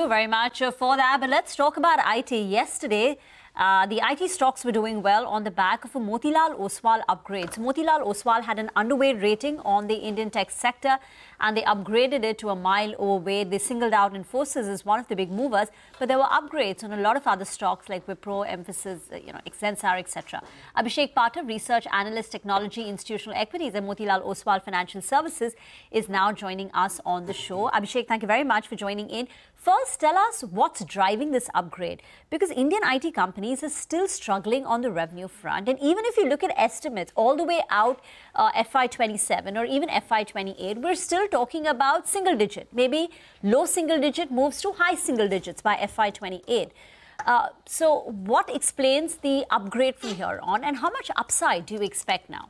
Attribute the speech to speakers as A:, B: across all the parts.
A: you very much uh, for that. But let's talk about IT. Yesterday, uh, the IT stocks were doing well on the back of a Motilal Oswal upgrade. So Motilal Oswal had an underweight rating on the Indian tech sector and they upgraded it to a mile overweight. They singled out Infosys as one of the big movers, but there were upgrades on a lot of other stocks like Wipro, Mphasis, uh, you know, Accenture, etc. Abhishek Pathak, research analyst, technology, institutional equities at Motilal Oswal Financial Services, is now joining us on the show. Abhishek, thank you very much for joining in. First, tell us what's driving this upgrade because Indian IT companies are still struggling on the revenue front. And even if you look at estimates all the way out uh, FY27 or even FY28, we're still talking about single digit, maybe low single digit moves to high single digits by FY28. Uh, so, what explains the upgrade from here on, and how much upside do you expect now?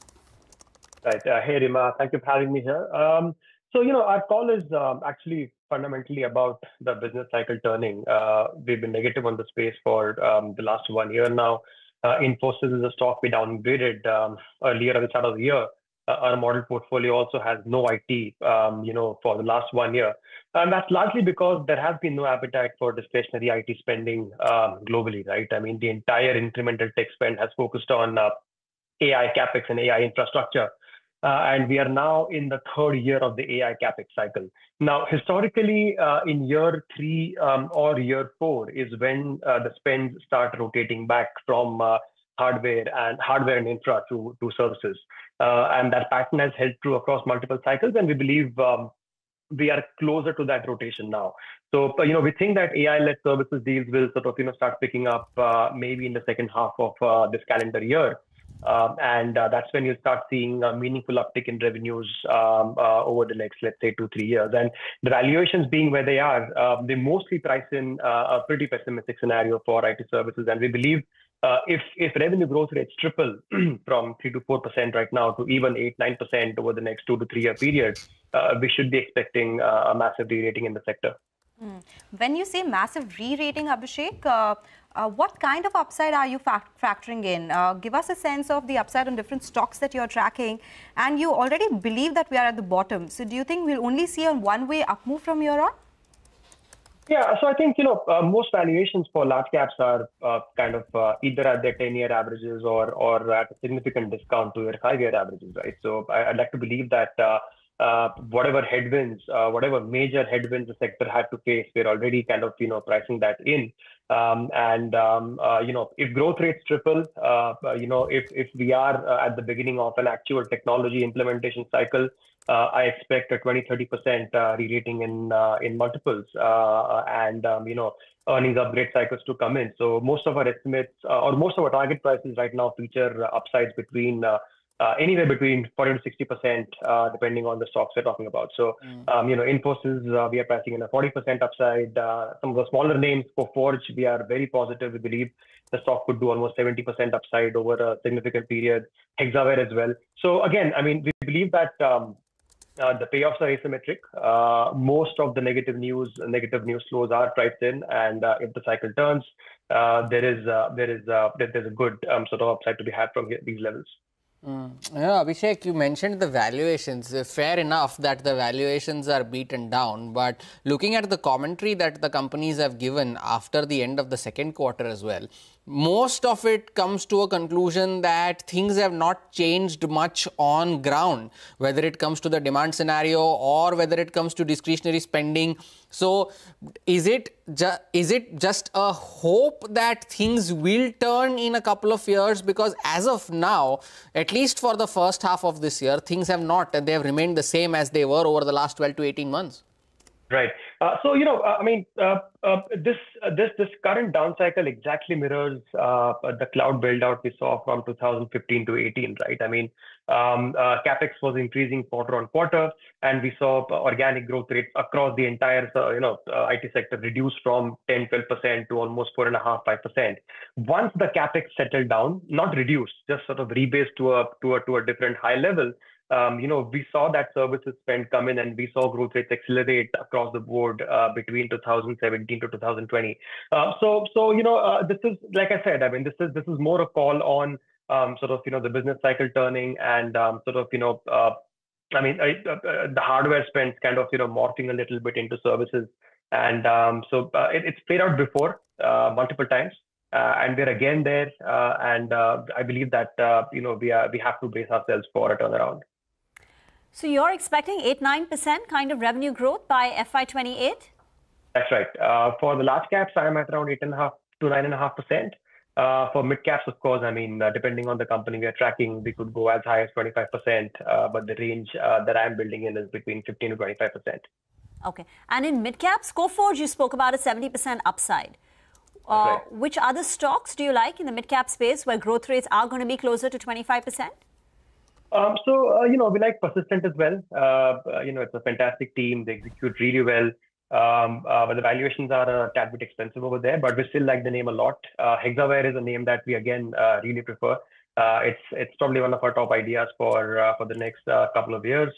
B: Right. Uh, hey, Rima. Thank you for having me here. Um, so, you know, our call is um, actually fundamentally about the business cycle turning. Uh, we've been negative on the space for um, the last one year now. Uh, Infosys is a stock we downgraded um, earlier at the start of the year. Uh, our model portfolio also has no IT, um, you know, for the last one year. And that's largely because there has been no appetite for discretionary IT spending um, globally, right? I mean, the entire incremental tech spend has focused on uh, AI capex and AI infrastructure. Uh, and we are now in the third year of the AI capex cycle. Now, historically, uh, in year three um, or year four is when uh, the spends start rotating back from uh, hardware and hardware and infra to, to services. Uh, and that pattern has held true across multiple cycles, and we believe um, we are closer to that rotation now. So, you know, we think that AI-led services deals will sort of, you know, start picking up uh, maybe in the second half of this calendar year. Um, and uh, that's when you start seeing a meaningful uptick in revenues um, uh, over the next, let's say, two, three years. And the valuations being where they are, uh, they mostly price in uh, a pretty pessimistic scenario for IT services. And we believe uh, if if revenue growth rates triple from three to four percent right now to even eight nine percent over the next two to three year period, uh, we should be expecting a massive re-rating in the sector.
C: Mm. When you say massive re-rating, Abhishek, uh, what kind of upside are you fact factoring in? Uh, give us a sense of the upside on different stocks that you're tracking. And you already believe that we are at the bottom. So do you think we'll only see a one-way up move from here on?
B: Yeah, so I think you know uh, most valuations for large caps are uh, kind of uh, either at their 10-year averages or or at a significant discount to their five-year averages, right? So I, would like to believe that uh, whatever headwinds, uh, whatever major headwinds the sector had to face, we're already kind of you know pricing that in. Um, and um, uh, you know, if growth rates triple, uh, uh, you know, if if we are uh, at the beginning of an actual technology implementation cycle, I expect a 20, 30 percent re-rating in in multiples, and um, you know, earnings upgrade cycles to come in. So most of our estimates, or most of our target prices right now, feature upsides between uh, anywhere between 40 to 60 percent, uh, depending on the stocks we're talking about. So, mm. um, you know, Infosys, uh, we are pricing in a 40 percent upside. Uh, some of the smaller names, Coforge, we are very positive. We believe the stock could do almost 70 percent upside over a significant period. Hexaware as well. So again, I mean, we believe that. Um, uh, the payoffs are asymmetric. Uh, most of the negative news, negative news flows are priced in, and if the cycle turns, there is there is there's a good um, sort of upside to be had from here, these levels.
D: Mm. Yeah, Abhishek, you mentioned the valuations. Fair enough that the valuations are beaten down, but looking at the commentary that the companies have given after the end of the second quarter as well, most of it comes to a conclusion that things have not changed much on ground, whether it comes to the demand scenario or whether it comes to discretionary spending. So, is it is it just a hope that things will turn in a couple of years? Because as of now, at least for the first half of this year, things have not, and they have remained the same as they were over the last 12 to 18 months.
B: Right. Uh, so you know, uh, I mean, uh, uh this uh, this this current down cycle exactly mirrors the cloud build out we saw from 2015 to 18. Right. I mean, um, capex was increasing quarter on quarter, and we saw organic growth rates across the entire you know IT sector reduce from 10, 12 percent to almost four and a half, five percent. Once the capex settled down, not reduced, just sort of rebased to a to a to a different high level you know, we saw that services spend come in and we saw growth rates accelerate across the board uh, between 2017 to 2020. Uh, so, so you know, uh, this is like I said. I mean, this is this is more a call on um, sort of you know the business cycle turning and um, sort of you know. Uh, I mean, the hardware spends kind of you know morphing a little bit into services And um, so it, it's played out before multiple times. Uh, and we're again there, uh, and uh, I believe that you know we are, we have to brace ourselves for a turnaround.
A: So you're expecting eight nine percent kind of revenue growth by FY28.
B: That's right. for the large caps, I'm at around eight and a half to nine and a half percent. Uh, for mid caps, of course, I mean, uh, depending on the company we are tracking, we could go as high as 25%, uh, but the range that I'm building in is between 15 to 25%.
A: Okay. And in mid caps, Coforge, you spoke about a 70% upside. Uh, right. Which other stocks do you like in the mid cap space where growth rates are going to be closer to 25%?
B: Um, so, uh, you know, we like Persistent as well. Uh, you know, it's a fantastic team. They execute really well. Um, uh, but the valuations are a tad bit expensive over there, but we still like the name a lot. Uh, Hexaware is a name that we again uh, really prefer. it's it's probably one of our top ideas for for the next couple of years.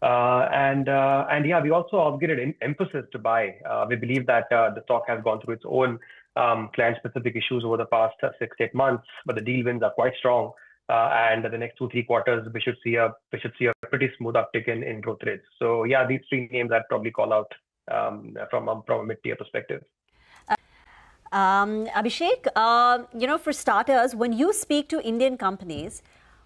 B: Uh, and uh, and yeah, we also upgraded Mphasis to buy. Uh, we believe that the stock has gone through its own um, client-specific issues over the past six eight months, but the deal wins are quite strong. And the next two three quarters, we should see a we should see a pretty smooth uptick in, growth rates. So yeah, these three names I'd probably call out um, from a, mid-tier perspective.
A: Um, Abhishek, uh, you know, for starters, when you speak to Indian companies,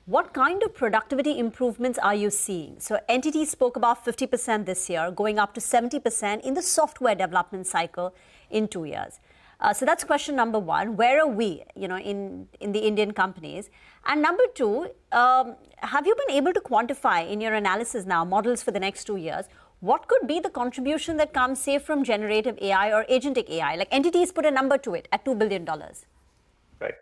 A: what kind of productivity improvements are you seeing? So NTT spoke about 50% this year, going up to 70% in the software development cycle in two years. Uh, so that's question number one. Where are we, you know, in, in the Indian companies? And number two, um, have you been able to quantify in your analysis now models for the next two years? What could be the contribution that comes, say, from generative AI or agentic AI? Like NTT's put a number to it at $2 billion.
B: Right.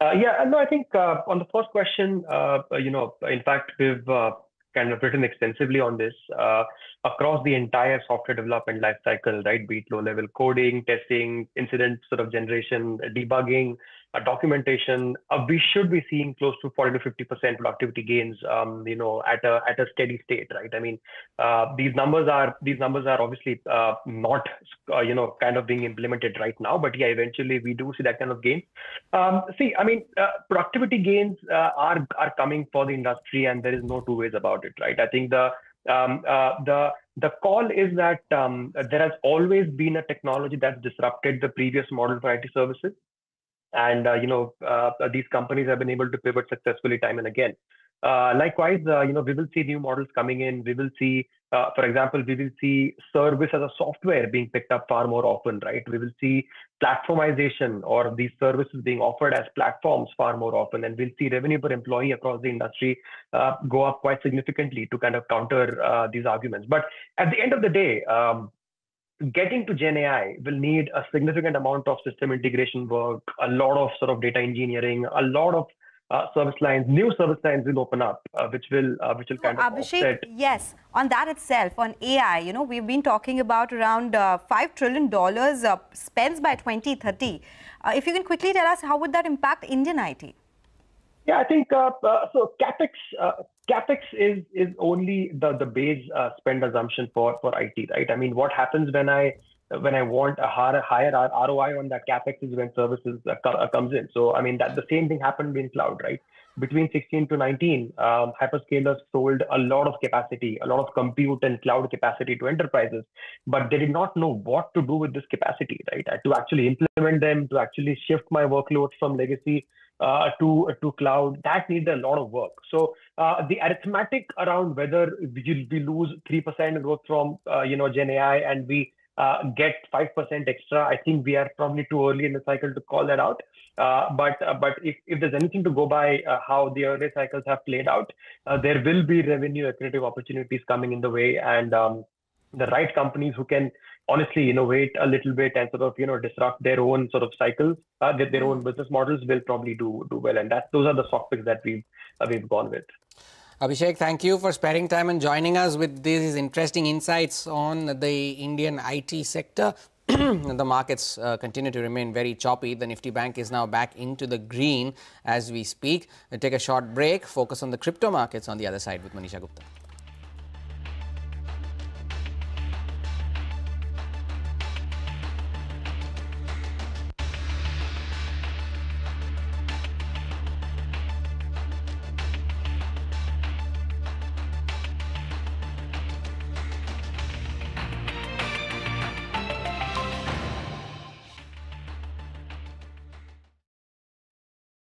B: Uh, yeah, no, I think uh, on the first question, uh, you know, in fact, we've uh, kind of written extensively on this uh, across the entire software development lifecycle, right? Be it low-level coding, testing, incident sort of generation, debugging, documentation, uh, we should be seeing close to 40 to 50 percent productivity gains, um, you know, at a at a steady state, right? I mean, uh, these numbers are these numbers are obviously uh, not, you know, kind of being implemented right now, but yeah, eventually we do see that kind of gain. Um, see, I mean, productivity gains are are coming for the industry, and there is no two ways about it, right? I think the um, the the call is that there has always been a technology that's disrupted the previous model for IT services and uh, you know uh, these companies have been able to pivot successfully time and again. Uh, likewise you know we will see new models coming in. We will see for example we will see service as a software being picked up far more often right? We will see platformization or these services being offered as platforms far more often and we'll see revenue per employee across the industry go up quite significantly to kind of counter these arguments. But at the end of the day um, getting to Gen AI will need a significant amount of system integration work, a lot of sort of data engineering, a lot of uh, service lines, new service lines will open up, uh, which will uh, which will kind of
C: Abhishek,
B: offset.
C: yes, on that itself, on AI, you know, we've been talking about around uh, five trillion dollars uh, spends by 2030. Uh, if you can quickly tell us how would that impact Indian IT?
B: Yeah, I think uh, uh, so. Capex, uh, capex is is only the the base uh, spend assumption for for IT, right? I mean, what happens when I when I want a higher higher ROI on that capex is when services uh, uh, comes in. So I mean that the same thing happened in cloud, right? Between 16 to 19, um, hyperscalers sold a lot of capacity, a lot of compute and cloud capacity to enterprises, but they did not know what to do with this capacity, right? To actually implement them, to actually shift my workloads from legacy uh, to to cloud that needs a lot of work so uh, the arithmetic around whether we, we lose 3% growth from uh, you know gen ai and we uh, get 5% extra i think we are probably too early in the cycle to call that out uh, but uh, but if, if there's anything to go by how the early cycles have played out there will be revenue accretive opportunities coming in the way and um, the right companies who can honestly innovate a little bit and sort of you know disrupt their own sort of cycles, uh, their, their own business models will probably do do well. And that those are the soft picks that we've uh, we've gone with.
D: Abhishek, thank you for sparing time and joining us with these interesting insights on the Indian IT sector. the markets uh, continue to remain very choppy. The Nifty Bank is now back into the green as we speak. We'll take a short break, focus on the crypto markets on the other side with Manisha Gupta.